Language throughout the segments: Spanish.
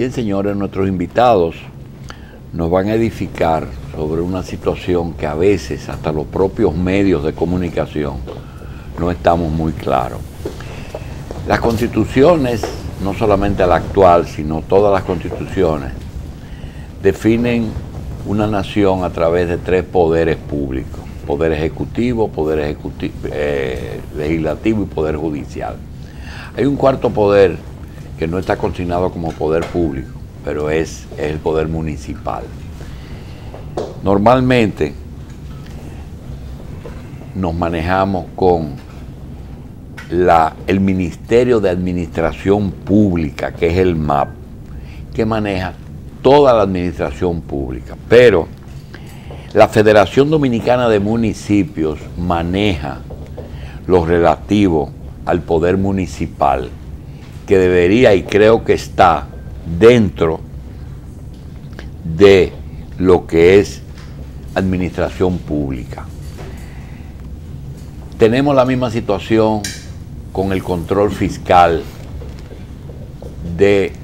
Bien, señores, nuestros invitados nos van a edificar sobre una situación que a veces hasta los propios medios de comunicación no estamos muy claros. Las constituciones, no solamente la actual, sino todas las constituciones, definen una nación a través de tres poderes públicos, poder ejecutivo, poder eh, legislativo y poder judicial. Hay un cuarto poder que no está consignado como poder público, pero es, el poder municipal. Normalmente nos manejamos con el Ministerio de Administración Pública, que es el MAP, que maneja toda la administración pública. Pero la Federación Dominicana de Municipios maneja lo relativo al poder municipal que debería y creo que está dentro de lo que es administración pública. Tenemos la misma situación con el control fiscal de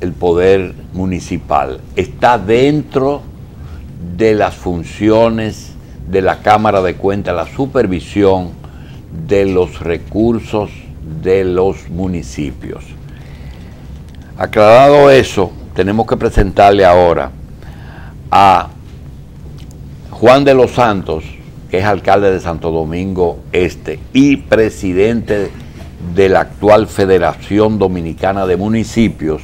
el poder municipal. Está dentro de las funciones de la Cámara de Cuentas, la supervisión de los recursos de los municipios. Aclarado eso, tenemos que presentarle ahora a Juan de los Santos, que es alcalde de Santo Domingo Este y presidente de la actual Federación Dominicana de Municipios,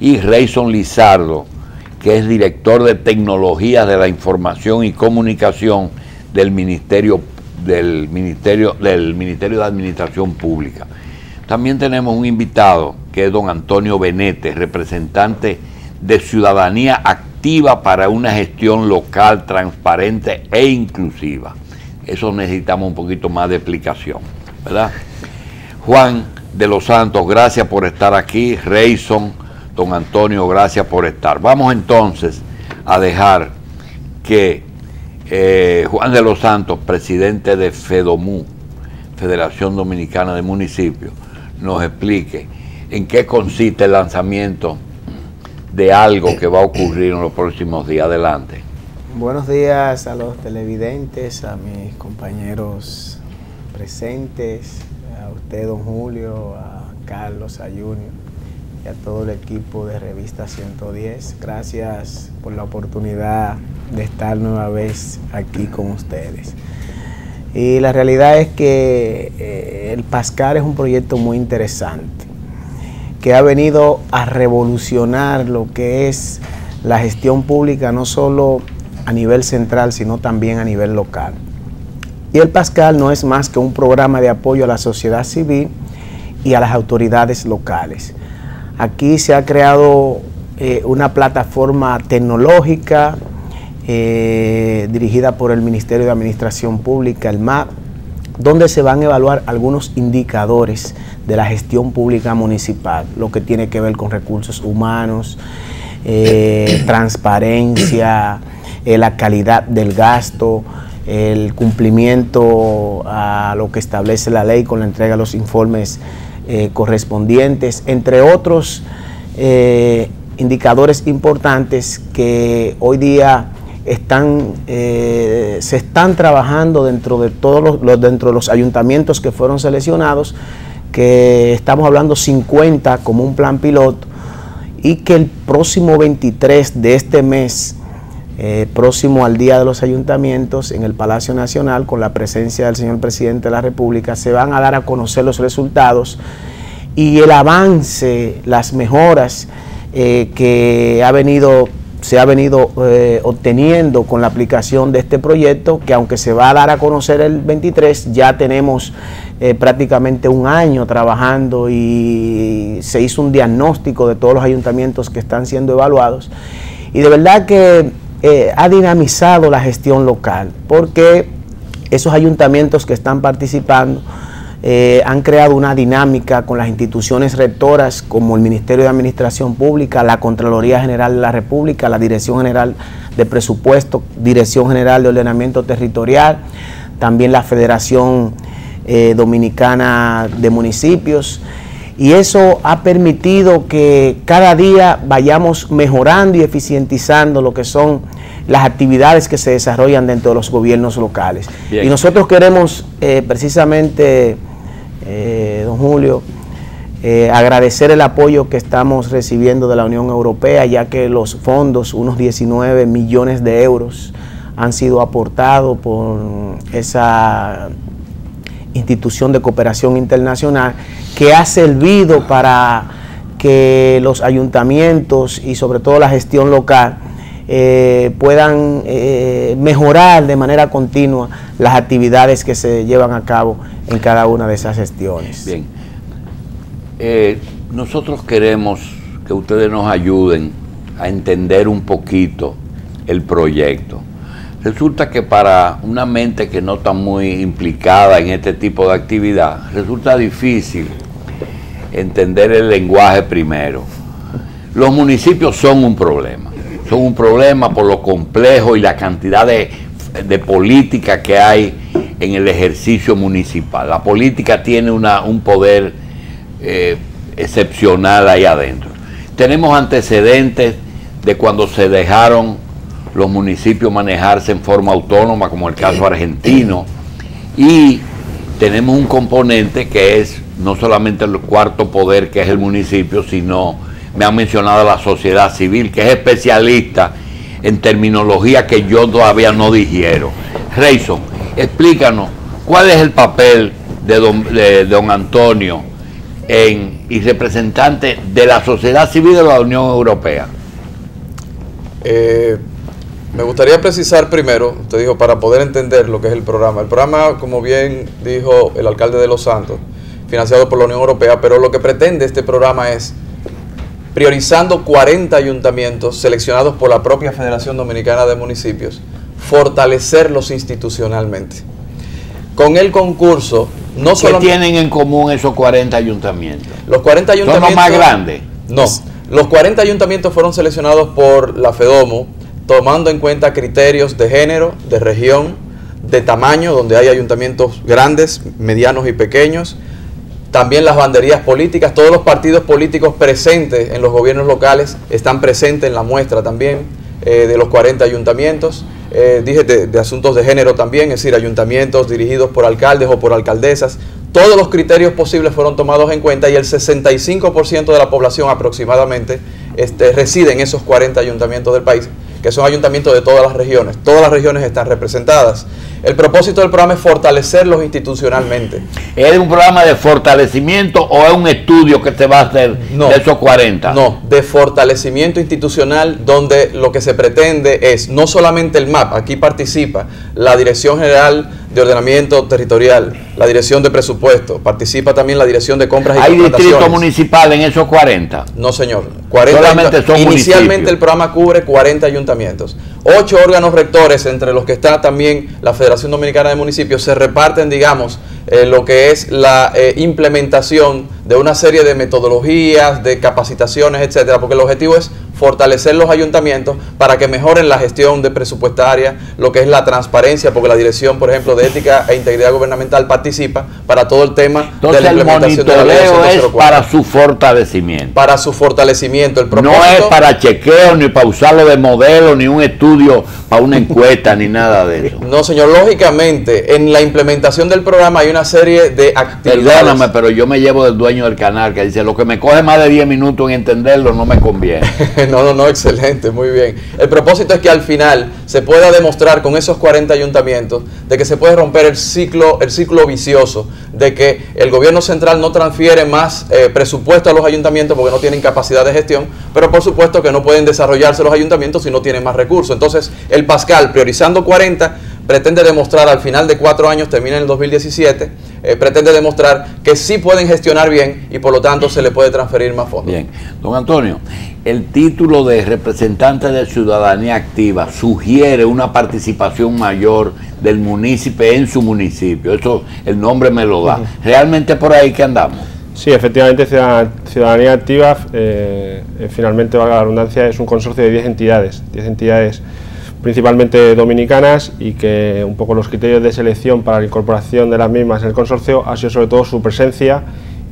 y Reyson Lizardo, que es director de Tecnologías de la Información y Comunicación del Ministerio del Ministerio, del Ministerio de Administración Pública. También tenemos un invitado que es don Antonio Benete, representante de Ciudadanía Activa para una gestión local transparente e inclusiva. Eso necesitamos un poquito más de explicación, ¿verdad? Juan de los Santos, gracias por estar aquí. Reyson, don Antonio, gracias por estar. Vamos entonces a dejar que eh, Juan de los Santos, presidente de FEDOMU, Federación Dominicana de Municipios, nos explique en qué consiste el lanzamiento de algo que va a ocurrir en los próximos días. Adelante. Buenos días a los televidentes, a mis compañeros presentes, a usted, don Julio, a Carlos, a Junior y a todo el equipo de Revista 110. Gracias por la oportunidad de estar nueva vez aquí con ustedes. Y la realidad es que eh, el Pascal es un proyecto muy interesante, que ha venido a revolucionar lo que es la gestión pública, no solo a nivel central, sino también a nivel local. Y el Pascal no es más que un programa de apoyo a la sociedad civil y a las autoridades locales. Aquí se ha creado eh, una plataforma tecnológica, eh, dirigida por el Ministerio de Administración Pública, el MAP, donde se van a evaluar algunos indicadores de la gestión pública municipal, lo que tiene que ver con recursos humanos, eh, transparencia, la calidad del gasto, el cumplimiento a lo que establece la ley con la entrega de los informes correspondientes, entre otros indicadores importantes que hoy día están, eh, se están trabajando dentro de todos los, dentro de los ayuntamientos que fueron seleccionados, que estamos hablando 50 como un plan piloto, y que el próximo 23 de este mes, eh, próximo al Día de los Ayuntamientos, en el Palacio Nacional, con la presencia del señor Presidente de la República, se van a dar a conocer los resultados y el avance, las mejoras eh, que ha venido se ha venido eh, obteniendo con la aplicación de este proyecto, que aunque se va a dar a conocer el 23, ya tenemos prácticamente un año trabajando y se hizo un diagnóstico de todos los ayuntamientos que están siendo evaluados. Y de verdad que eh, ha dinamizado la gestión local, porque esos ayuntamientos que están participando, eh, han creado una dinámica con las instituciones rectoras como el Ministerio de Administración Pública, la Contraloría General de la República, la Dirección General de Presupuesto, Dirección General de Ordenamiento Territorial, también la Federación eh, Dominicana de Municipios. Y eso ha permitido que cada día vayamos mejorando y eficientizando lo que son las actividades que se desarrollan dentro de los gobiernos locales. Y nosotros queremos eh, precisamente, eh, don Julio, eh, agradecer el apoyo que estamos recibiendo de la Unión Europea, ya que los fondos, unos 19 millones de euros, han sido aportados por esa institución de cooperación internacional que ha servido para que los ayuntamientos y sobre todo la gestión local eh, puedan eh, mejorar de manera continua las actividades que se llevan a cabo en cada una de esas gestiones. Bien, eh, nosotros queremos que ustedes nos ayuden a entender un poquito el proyecto. Resulta que para una mente que no está muy implicada en este tipo de actividad, resulta difícil entender el lenguaje primero. Los municipios son un problema, son un problema por lo complejo y la cantidad de, política que hay en el ejercicio municipal. La política tiene una, un poder eh, excepcional ahí adentro. Tenemos antecedentes de cuando se dejaron los municipios manejarse en forma autónoma, como el caso argentino, y tenemos un componente que es no solamente el cuarto poder, que es el municipio, sino, me han mencionado la sociedad civil, que es especialista en terminología que yo todavía no digiero. Reyson, explícanos, ¿cuál es el papel de don, Antonio en, y representante de la sociedad civil de la Unión Europea? Eh, me gustaría precisar primero, usted dijo, para poder entender lo que es el programa. El programa, como bien dijo el alcalde de Los Santos, financiado por la Unión Europea, pero lo que pretende este programa es, priorizando 40 ayuntamientos seleccionados por la propia Federación Dominicana de Municipios, fortalecerlos institucionalmente. Con el concurso, no solo... ¿Qué tienen en común esos 40 ayuntamientos? Los 40 ayuntamientos... ¿Son los más grandes? No. Los 40 ayuntamientos fueron seleccionados por la FEDOMO, tomando en cuenta criterios de género, de región, de tamaño, donde hay ayuntamientos grandes, medianos y pequeños. También las banderías políticas, todos los partidos políticos presentes en los gobiernos locales están presentes en la muestra también eh, de los 40 ayuntamientos. Eh, dije de, asuntos de género también, es decir, ayuntamientos dirigidos por alcaldes o por alcaldesas. Todos los criterios posibles fueron tomados en cuenta y el 65% de la población aproximadamente este, reside en esos 40 ayuntamientos del país que son ayuntamientos de todas las regiones. Todas las regiones están representadas. El propósito del programa es fortalecerlos institucionalmente. ¿Es un programa de fortalecimiento o es un estudio que se va a hacer de esos 40? No, de fortalecimiento institucional donde lo que se pretende es no solamente el MAP, aquí participa la Dirección General de Ordenamiento Territorial, la Dirección de Presupuesto, participa también la Dirección de Compras y ¿Hay distrito municipal en esos 40? No, señor. 40 Solamente son Inicialmente el programa cubre 40 ayuntamientos. Ocho órganos rectores, entre los que está también la Federación Dominicana de Municipios, se reparten, digamos, eh, lo que es la eh, implementación de una serie de metodologías, de capacitaciones, etcétera, porque el objetivo es fortalecer los ayuntamientos para que mejoren la gestión de presupuestaria, lo que es la transparencia, porque la Dirección, por ejemplo, de Ética e Integridad Gubernamental participa para todo el tema de la implementación de la ley es para su fortalecimiento. Para su fortalecimiento. El no es para chequeo, ni para usarlo de modelo, ni un estudio para una encuesta, ni nada de eso. No, señor, lógicamente, en la implementación del programa hay una serie de actividades. Perdóname, pero yo me llevo del dueño del canal que dice, lo que me coge más de 10 minutos en entenderlo no me conviene. no, no, no, excelente, muy bien. El propósito es que al final se pueda demostrar con esos 40 ayuntamientos de que se puede romper el ciclo, el ciclo vicioso de que el gobierno central no transfiere más eh, presupuesto a los ayuntamientos porque no tienen capacidad de gestión, pero por supuesto que no pueden desarrollarse los ayuntamientos si no tienen más recursos. Entonces, el Pascal, priorizando 40, pretende demostrar al final de cuatro años, termina en el 2017, eh, pretende demostrar que sí pueden gestionar bien y por lo tanto se le puede transferir más fondos. Bien, don Antonio, el título de representante de ciudadanía activa sugiere una participación mayor del municipio en su municipio. Eso el nombre me lo da. ¿Realmente por ahí que andamos? Sí, efectivamente, Ciudadanía Activa, eh, eh, finalmente, valga la redundancia, es un consorcio de 10 entidades, 10 entidades principalmente dominicanas y que un poco los criterios de selección para la incorporación de las mismas en el consorcio ha sido sobre todo su presencia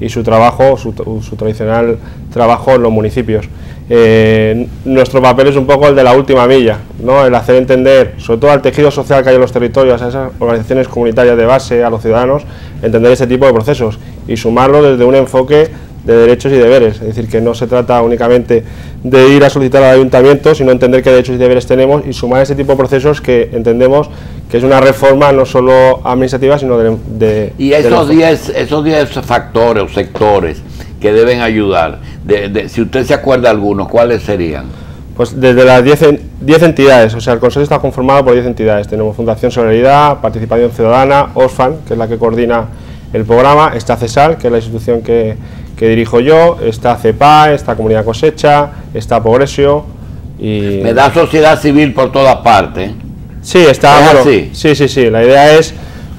y su trabajo, su, tradicional trabajo en los municipios. Eh, nuestro papel es un poco el de la última milla, ¿no? el hacer entender, sobre todo al tejido social que hay en los territorios, a esas organizaciones comunitarias de base, a los ciudadanos, entender ese tipo de procesos y sumarlo desde un enfoque de derechos y deberes. Es decir, que no se trata únicamente de ir a solicitar al ayuntamiento, sino entender qué derechos y deberes tenemos y sumar ese tipo de procesos que entendemos que es una reforma no solo administrativa, sino de... y esos 10 esos diez factores o sectores que deben ayudar, si usted se acuerda algunos, ¿cuáles serían? Pues desde las 10 entidades, o sea, el Consejo está conformado por 10 entidades. Tenemos Fundación Solidaridad, Participación Ciudadana, OSFAN, que es la que coordina el programa, está CESAL, que es la institución que, que dirijo yo, está CEPA, está Comunidad Cosecha, está Progresio y... Me da sociedad civil por todas partes. Sí, está... sí, sí, sí, la idea es,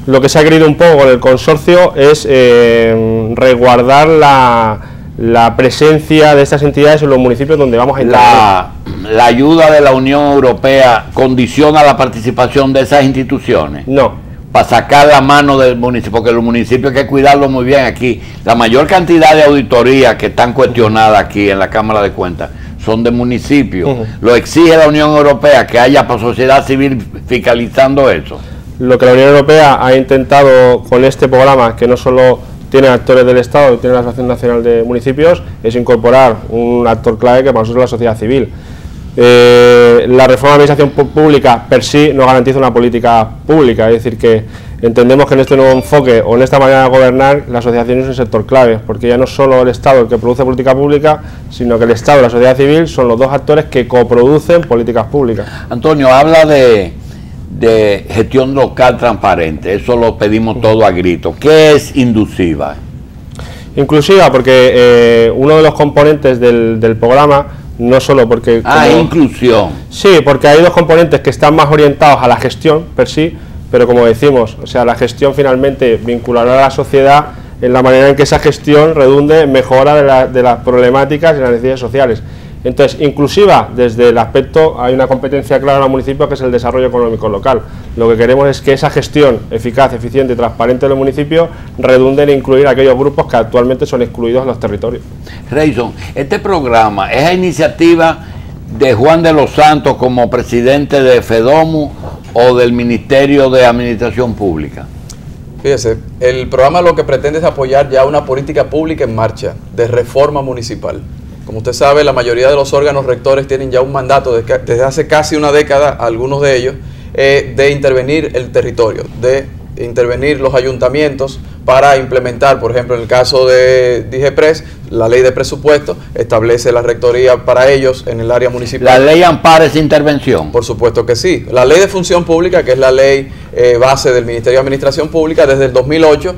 lo que se ha querido un poco con el consorcio es eh, resguardar la, la, presencia de estas entidades en los municipios donde vamos a entrar. La, la ayuda de la Unión Europea condiciona la participación de esas instituciones. No, para sacar la mano del municipio, porque los municipios hay que cuidarlo muy bien aquí. La mayor cantidad de auditorías que están cuestionadas aquí en la Cámara de Cuentas son de municipios. Lo exige la Unión Europea que haya para sociedad civil fiscalizando eso. Lo que la Unión Europea ha intentado con este programa, que no solo tiene actores del Estado, tiene la Asociación Nacional de Municipios, es incorporar un actor clave que para nosotros es la sociedad civil. Eh, la reforma de la administración pública per sí no garantiza una política pública, es decir, que entendemos que en este nuevo enfoque o en esta manera de gobernar la asociación es un sector clave, porque ya no solo el Estado el que produce política pública, sino que el Estado y la sociedad civil son los dos actores que coproducen políticas públicas. Antonio, habla de, de gestión local transparente, eso lo pedimos todo a grito. ¿Qué es induciva? Inclusiva, porque eh, uno de los componentes del, del programa no solo porque... Ah, inclusión. Sí, porque hay dos componentes que están más orientados a la gestión per sí, pero como decimos, o sea, la gestión finalmente vinculará a la sociedad en la manera en que esa gestión redunde en mejora de, de las problemáticas y las necesidades sociales. Entonces, inclusiva, desde el aspecto, hay una competencia clara en el municipio que es el desarrollo económico local. Lo que queremos es que esa gestión eficaz, eficiente y transparente de los municipios redunde en incluir aquellos grupos que actualmente son excluidos en los territorios. Reyson, este programa es a iniciativa de Juan de los Santos como presidente de FEDOMU o del Ministerio de Administración Pública. Fíjese, el programa lo que pretende es apoyar ya una política pública en marcha de reforma municipal. Como usted sabe, la mayoría de los órganos rectores tienen ya un mandato desde hace casi una década, algunos de ellos, eh, de intervenir el territorio, de intervenir los ayuntamientos para implementar, por ejemplo, en el caso de DIGEPRES, la ley de presupuesto establece la rectoría para ellos en el área municipal. ¿La ley ampara esa intervención? Por supuesto que sí. La ley de función pública, que es la ley eh, base del Ministerio de Administración Pública, desde el 2008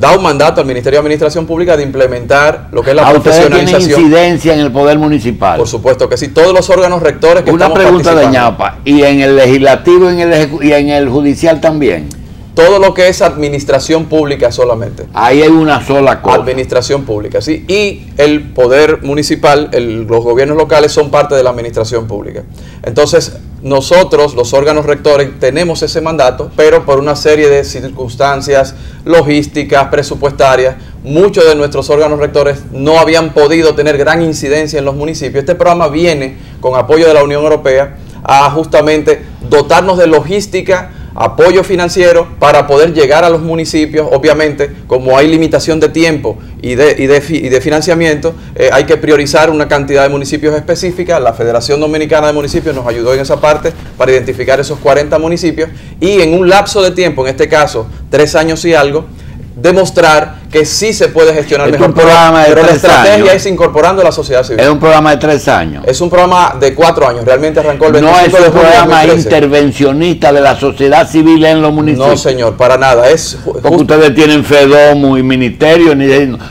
da un mandato al Ministerio de Administración Pública de implementar lo que es la ¿A profesionalización. ¿Tiene incidencia en el poder municipal? Por supuesto que sí, todos los órganos rectores que Una pregunta de ñapa, ¿y en el legislativo en el, y en el judicial también? todo lo que es administración pública solamente. Ahí hay una sola cosa. Administración pública, sí. Y el poder municipal, los gobiernos locales son parte de la administración pública. Entonces, nosotros, los órganos rectores, tenemos ese mandato, pero por una serie de circunstancias logísticas, presupuestarias, muchos de nuestros órganos rectores no habían podido tener gran incidencia en los municipios. Este programa viene con apoyo de la Unión Europea a justamente dotarnos de logística apoyo financiero para poder llegar a los municipios. Obviamente, como hay limitación de tiempo y de, y de, financiamiento, eh, hay que priorizar una cantidad de municipios específica. La Federación Dominicana de Municipios nos ayudó en esa parte para identificar esos 40 municipios y en un lapso de tiempo, en este caso tres años y algo, demostrar que sí se puede gestionar mejor. Un programa de pero la estrategia es incorporando a la sociedad civil. Es un programa de tres años. Es un programa de cuatro años. Realmente arrancó el 25 No es un programa intervencionista de la sociedad civil en los municipios. No, señor, para nada. Es Porque ustedes tienen FEDOMO y ministerio, ni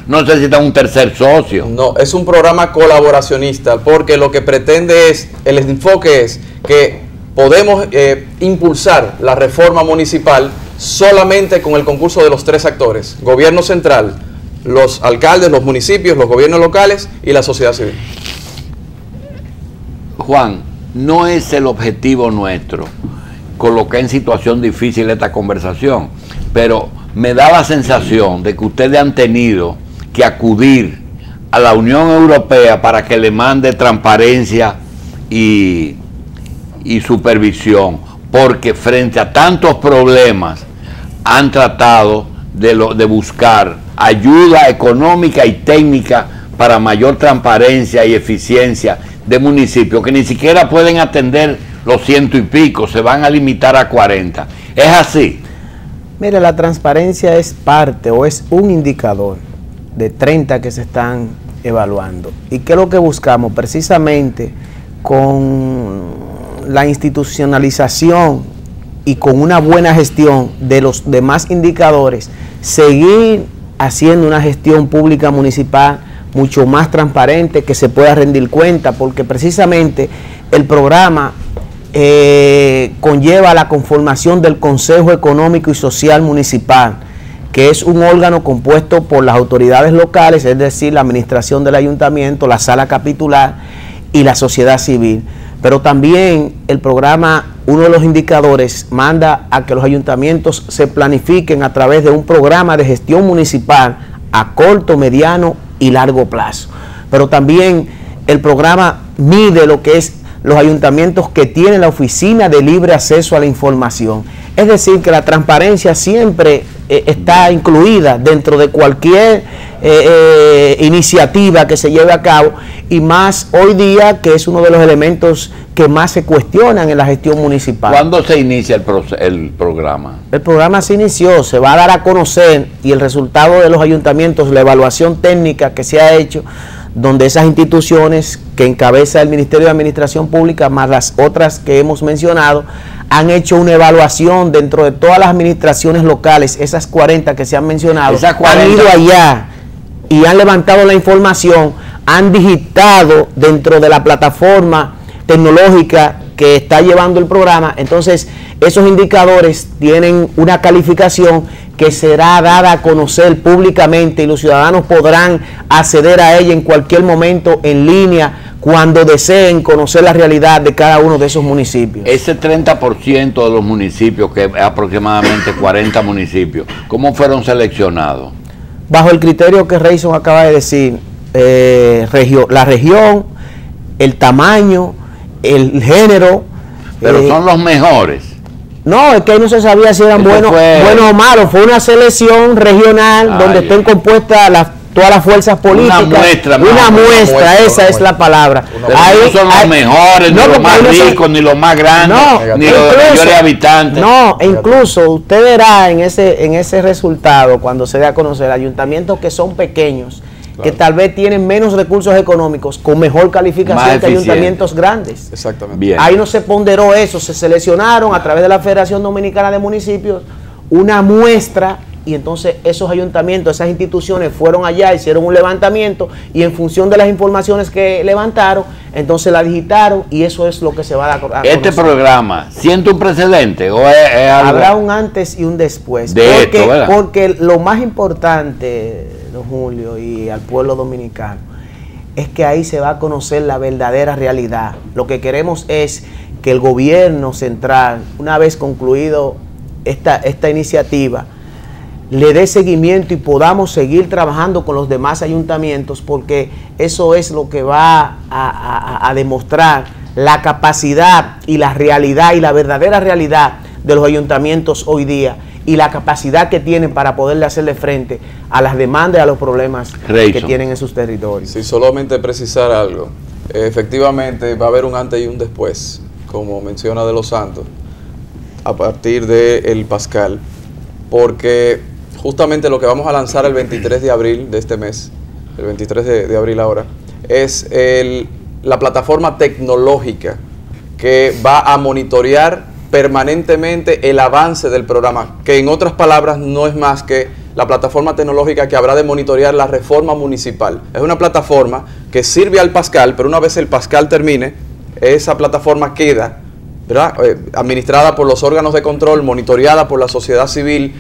no necesitan un tercer socio. No, es un programa colaboracionista porque lo que pretende es, el enfoque es que podemos eh, impulsar la reforma municipal solamente con el concurso de los tres actores, gobierno central, los alcaldes, los municipios, los gobiernos locales y la sociedad civil. Juan, no es el objetivo nuestro colocar en situación difícil esta conversación, pero me da la sensación de que ustedes han tenido que acudir a la Unión Europea para que le mande transparencia y, y supervisión, porque frente a tantos problemas han tratado de, lo, de buscar ayuda económica y técnica para mayor transparencia y eficiencia de municipios que ni siquiera pueden atender los ciento y pico, se van a limitar a 40. ¿Es así? Mire, la transparencia es parte o es un indicador de 30 que se están evaluando. ¿Y qué es lo que buscamos? Precisamente con la institucionalización y con una buena gestión de los demás indicadores, seguir haciendo una gestión pública municipal mucho más transparente, que se pueda rendir cuenta, porque precisamente el programa eh, conlleva la conformación del Consejo Económico y Social Municipal, que es un órgano compuesto por las autoridades locales, es decir, la administración del ayuntamiento, la sala capitular y la sociedad civil. Pero también el programa, uno de los indicadores, manda a que los ayuntamientos se planifiquen a través de un programa de gestión municipal a corto, mediano y largo plazo. Pero también el programa mide lo que es los ayuntamientos que tienen la oficina de libre acceso a la información. Es decir, que la transparencia siempre eh, está incluida dentro de cualquier eh, eh, iniciativa que se lleve a cabo y más hoy día que es uno de los elementos que más se cuestionan en la gestión municipal. ¿Cuándo se inicia el, el programa? El programa se inició, se va a dar a conocer y el resultado de los ayuntamientos, la evaluación técnica que se ha hecho, donde esas instituciones que encabeza el Ministerio de Administración Pública, más las otras que hemos mencionado, han hecho una evaluación dentro de todas las administraciones locales, esas 40 que se han mencionado, han ido allá y han levantado la información, han digitado dentro de la plataforma tecnológica que está llevando el programa, entonces esos indicadores tienen una calificación que será dada a conocer públicamente y los ciudadanos podrán acceder a ella en cualquier momento en línea cuando deseen conocer la realidad de cada uno de esos municipios. Ese 30% de los municipios, que es aproximadamente 40 municipios, ¿cómo fueron seleccionados? Bajo el criterio que Rayson acaba de decir, eh, la región, el tamaño, el género. Pero eh, son los mejores. No, es que ahí no se sabía si eran buenos, o malos. Fue una selección regional donde estén compuestas las todas las fuerzas políticas. Una muestra, una, muestra, esa es la palabra. Ahí, no son los mejores, ni los más ricos, ni los más grandes, ni los mayores habitantes. No, incluso usted verá en ese, en ese resultado, cuando se dé a conocer ayuntamientos que son pequeños, que tal vez tienen menos recursos económicos, con mejor calificación que ayuntamientos grandes. Exactamente. Ahí no se ponderó eso, se seleccionaron a través de la Federación Dominicana de Municipios una muestra y entonces esos ayuntamientos, esas instituciones fueron allá, hicieron un levantamiento y en función de las informaciones que levantaron, entonces la digitaron y eso es lo que se va a dar. este programa, ¿siente un precedente o Habrá un antes y un después. De porque, porque lo más importante, Julio, y al pueblo dominicano, es que ahí se va a conocer la verdadera realidad. Lo que queremos es que el gobierno central, una vez concluido esta, esta iniciativa, le dé seguimiento y podamos seguir trabajando con los demás ayuntamientos, porque eso es lo que va a, demostrar la capacidad y la realidad y la verdadera realidad de los ayuntamientos hoy día y la capacidad que tienen para poderle hacerle frente a las demandas y a los problemas que tienen en sus territorios. Sí, solamente precisar algo. Efectivamente va a haber un antes y un después, como menciona de los Santos, a partir del el Pascal, porque justamente lo que vamos a lanzar el 23 de abril de este mes, el 23 de, abril ahora, es la plataforma tecnológica que va a monitorear permanentemente el avance del programa, que en otras palabras no es más que la plataforma tecnológica que habrá de monitorear la reforma municipal. Es una plataforma que sirve al Pascal, pero una vez el Pascal termine, esa plataforma queda eh, administrada por los órganos de control, monitoreada por la sociedad civil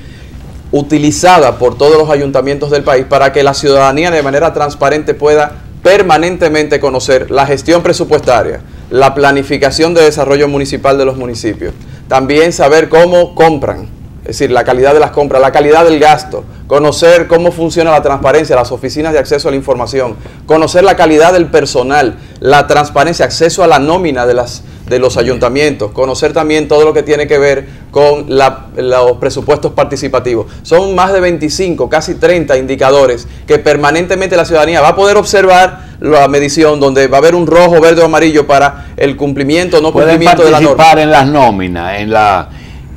utilizada por todos los ayuntamientos del país para que la ciudadanía de manera transparente pueda permanentemente conocer la gestión presupuestaria, la planificación de desarrollo municipal de los municipios, también saber cómo compran es decir, la calidad de las compras, la calidad del gasto, conocer cómo funciona la transparencia, las oficinas de acceso a la información, conocer la calidad del personal, la transparencia, acceso a la nómina de, las, de los ayuntamientos, conocer también todo lo que tiene que ver con los presupuestos participativos. Son más de 25, casi 30 indicadores que permanentemente la ciudadanía va a poder observar la medición donde va a haber un rojo, verde o amarillo para el cumplimiento o no cumplimiento de la norma. participar en las nóminas, en la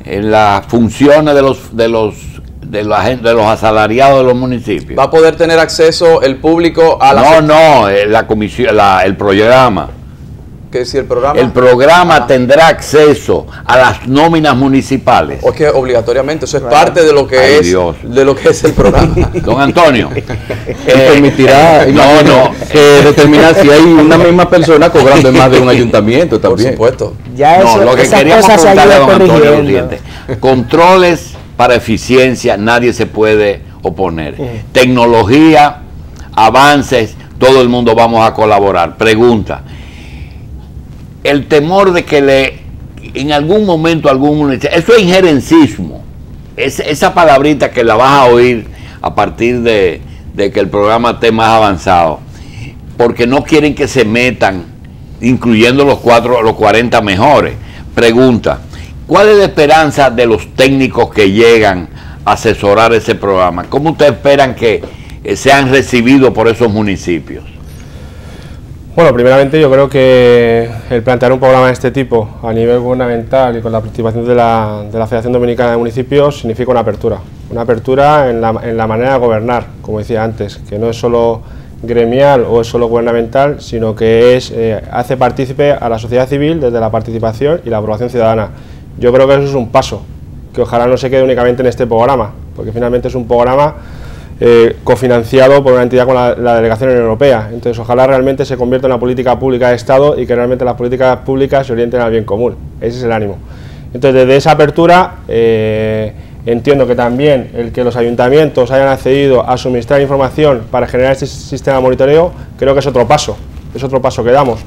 en las funciones de los de los de, la gente, de los asalariados de los municipios. Va a poder tener acceso el público a la... No, no, eh, la comisión, la, el programa. ¿Qué si el programa? El programa tendrá acceso a las nóminas municipales. O que obligatoriamente, eso es parte de lo que es de lo que es el programa. Don Antonio. eh, permitirá no, no, que determinar si hay una misma persona cobrando en más de un ayuntamiento también. Por supuesto. Ya eso, no, lo que queríamos preguntarle a don Antonio es lo siguiente. Controles para eficiencia nadie se puede oponer. Tecnología, avances, todo el mundo vamos a colaborar. Pregunta, el temor de que le en algún momento algún eso es injerencismo. Es, esa palabrita que la vas a oír a partir de, de que el programa esté más avanzado. Porque no quieren que se metan, incluyendo los cuatro, los 40 mejores. Pregunta, ¿Cuál es la esperanza de los técnicos que llegan a asesorar ese programa? ¿Cómo ustedes esperan que eh, sean recibidos por esos municipios? Bueno, primeramente yo creo que el plantear un programa de este tipo a nivel gubernamental y con la participación de la, Federación Dominicana de Municipios significa una apertura. Una apertura en la, manera de gobernar, como decía antes, que no es solo gremial o solo gubernamental, sino que es, eh, hace partícipe a la sociedad civil desde la participación y la aprobación ciudadana. Yo creo que eso es un paso, que ojalá no se quede únicamente en este programa, porque finalmente es un programa eh, cofinanciado por una entidad con la, Delegación Europea. Entonces, ojalá realmente se convierta en una política pública de Estado y que realmente las políticas públicas se orienten al bien común. Ese es el ánimo. Entonces, desde esa apertura, eh, entiendo que también el que los ayuntamientos hayan accedido a suministrar información para generar este sistema de monitoreo, creo que es otro paso, es otro paso que damos.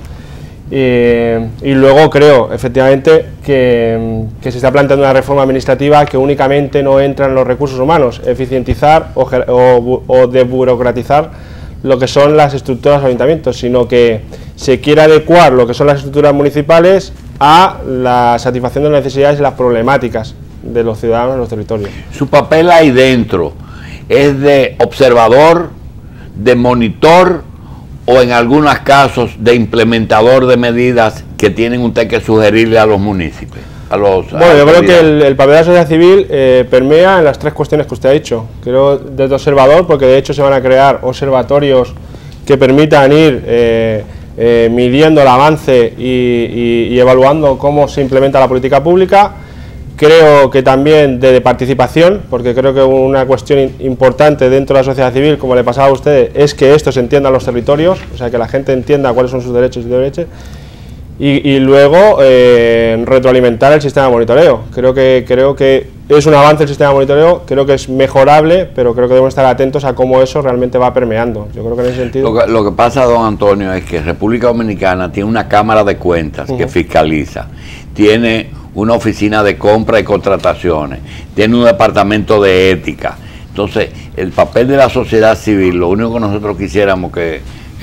Y, luego creo, efectivamente, que, se está planteando una reforma administrativa que únicamente no entra en los recursos humanos, eficientizar o, desburocratizar lo que son las estructuras de ayuntamientos, sino que se quiere adecuar lo que son las estructuras municipales a la satisfacción de las necesidades y las problemáticas de los ciudadanos en los territorios. Su papel ahí dentro es de observador, de monitor o en algunos casos de implementador de medidas que tienen usted que sugerirle a los municipios? A los, bueno, yo creo que el, papel de la sociedad civil eh, permea en las tres cuestiones que usted ha dicho. Creo desde observador, porque de hecho se van a crear observatorios que permitan ir eh, eh, midiendo el avance y evaluando cómo se implementa la política pública Creo que también de, participación, porque creo que una cuestión importante dentro de la sociedad civil, como le pasaba a usted, es que esto se entienda en los territorios, o sea, que la gente entienda cuáles son sus derechos y derechos. Y, luego eh, retroalimentar el sistema de monitoreo. Creo que, creo que es un avance el sistema de monitoreo, creo que es mejorable, pero creo que debemos estar atentos a cómo eso realmente va permeando. Yo creo que en ese sentido... Lo que, lo que pasa, don Antonio, es que República Dominicana tiene una Cámara de Cuentas que fiscaliza, tiene una oficina de compra y contrataciones, tiene un departamento de ética. Entonces, el papel de la sociedad civil, lo único que nosotros quisiéramos que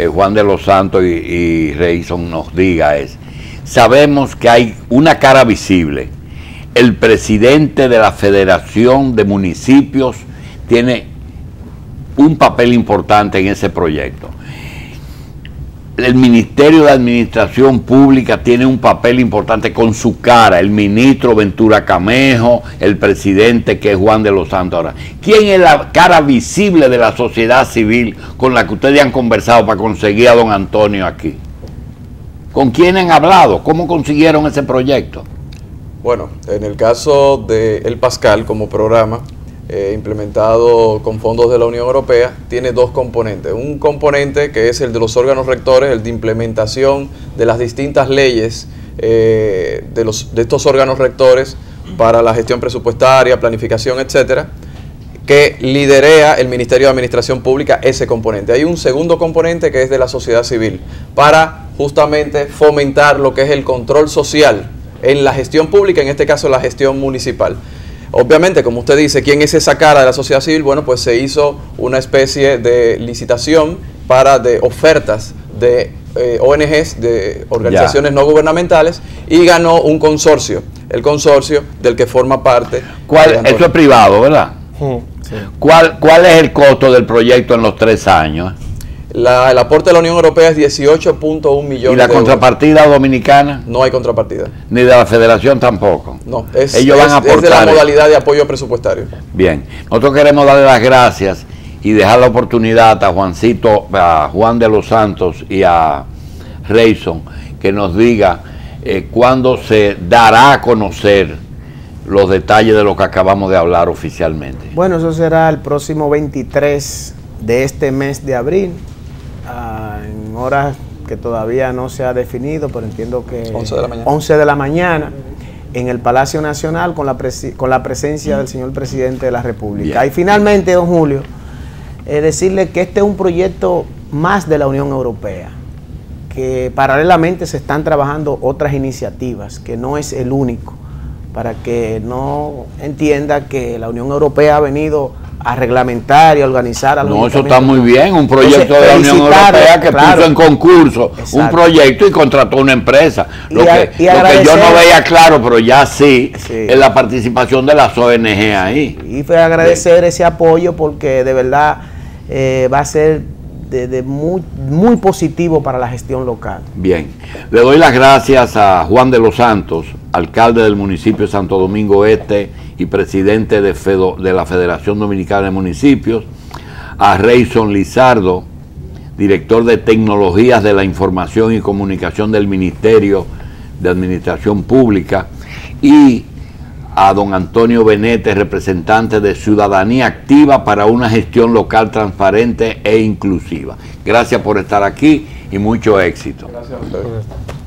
Juan de los Santos y, y Reison nos diga es, sabemos que hay una cara visible. El presidente de la Federación de Municipios tiene un papel importante en ese proyecto el Ministerio de Administración Pública tiene un papel importante con su cara, el ministro Ventura Camejo, el presidente que es Juan de los Santos. Ahora, ¿quién es la cara visible de la sociedad civil con la que ustedes han conversado para conseguir a don Antonio aquí? ¿Con quién han hablado? ¿Cómo consiguieron ese proyecto? Bueno, en el caso de El Pascal como programa, eh, implementado con fondos de la Unión Europea, tiene dos componentes. Un componente que es el de los órganos rectores, el de implementación de las distintas leyes eh, de, los, de estos órganos rectores para la gestión presupuestaria, planificación, etcétera, que liderea el Ministerio de Administración Pública ese componente. Hay un segundo componente que es de la sociedad civil, para justamente fomentar lo que es el control social en la gestión pública, en este caso la gestión municipal. Obviamente, como usted dice, ¿quién es esa cara de la sociedad civil? Bueno, pues se hizo una especie de licitación para de ofertas de eh, ONGs, de organizaciones no gubernamentales, y ganó un consorcio, el consorcio del que forma parte. ¿Cuál, eso es privado, ¿verdad? ¿Cuál, ¿Cuál es el costo del proyecto en los tres años? La- el aporte de la Unión Europea es 18.1 millones ¿Y la de euros. contrapartida dominicana? No hay contrapartida. Ni de la federación tampoco. No, es, Ellos van a es- es de la aportar. modalidad de apoyo presupuestario. Bien, nosotros queremos darle las gracias y dejar la oportunidad a Juancito, a Juan de los Santos y a Reyson que nos diga eh, cuándo se dará a conocer los detalles de lo que acabamos de hablar oficialmente. Bueno, eso será el próximo 23 de este mes de abril, ah, en horas que todavía no se ha definido, pero entiendo que 11 de la mañana. 11 de la mañana, en el Palacio Nacional con la, presi- con la presencia del señor presidente de la República. Bien. Y finalmente, don Julio, eh, decirle que este es un proyecto más de la Unión Europea, que paralelamente se están trabajando otras iniciativas, que no es el único, para que no entienda que la Unión Europea ha venido a reglamentar y a organizar a los No, eso está muy bien, un proyecto Entonces, de la Unión Europea que claro. puso en concurso un proyecto y contrató una empresa. Lo, a- que, lo que yo no veía claro, pero ya sí, Sí. es la participación de las ONG ahí. Y fue agradecer ese apoyo porque de verdad eh, va a ser de, de muy, muy positivo para la gestión local. Bien, le doy las gracias a Juan de los Santos, alcalde del municipio de Santo Domingo Este presidente de, la Federación Dominicana de Municipios, a Reyson Lizardo, director de Tecnologías de la Información y Comunicación del Ministerio de Administración Pública, y a don Antonio Benete, representante de Ciudadanía Activa para una gestión local transparente e inclusiva. Gracias por estar aquí y mucho éxito. Gracias a ustedes.